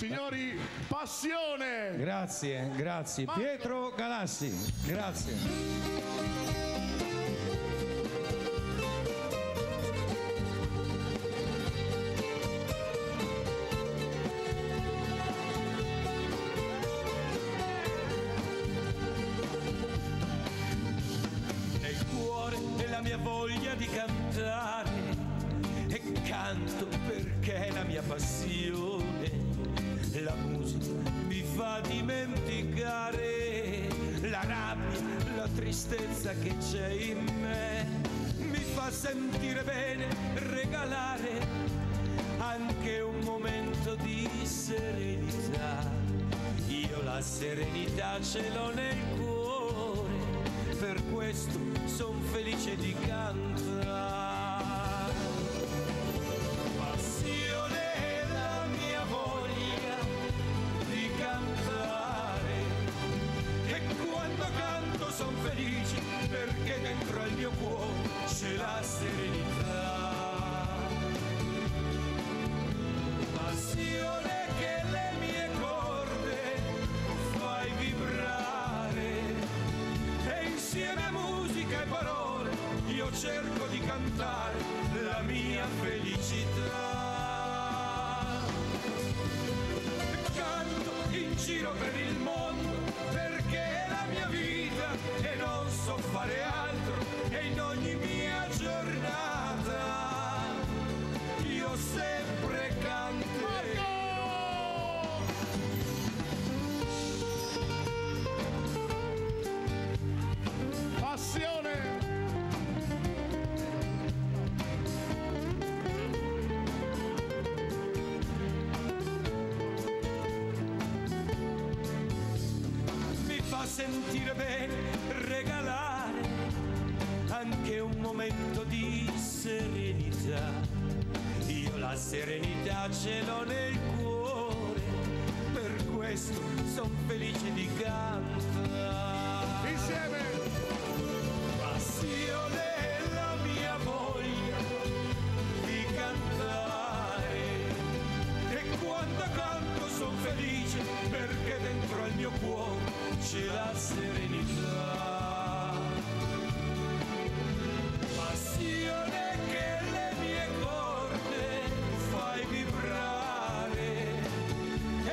Signori, passione! Grazie, grazie. Marco. Pietro Galassi, grazie. nel cuore la mia voglia di cantare e canto perché è la mia passione la musica. Mi fa dimenticare la rabbia la tristezza che c'è in me. Mi fa sentire bene regalare anche un momento di serenità. Io la serenità ce l'ho nel cuore. Per questo son felice di cantare. Cerco di cantare sentire bene regalare anche un momento di serenità. Io la serenità ce l'ho nel cuore, per questo son felice di cantare. C'è la serenità. Passione che le mie corde fai vibrare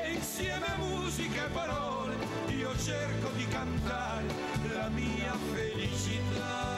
e insieme a musica e parole io cerco di cantare la mia felicità.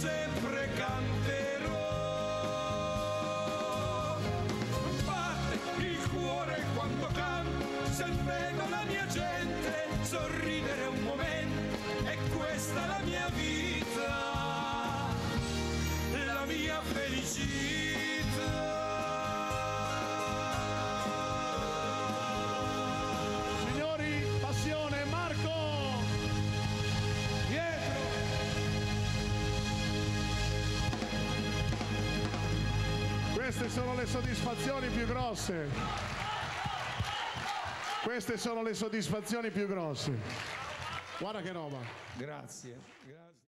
sempre canto. Sono le soddisfazioni più grosse. Queste sono le soddisfazioni più grosse. Guarda che roba. Grazie. grazie.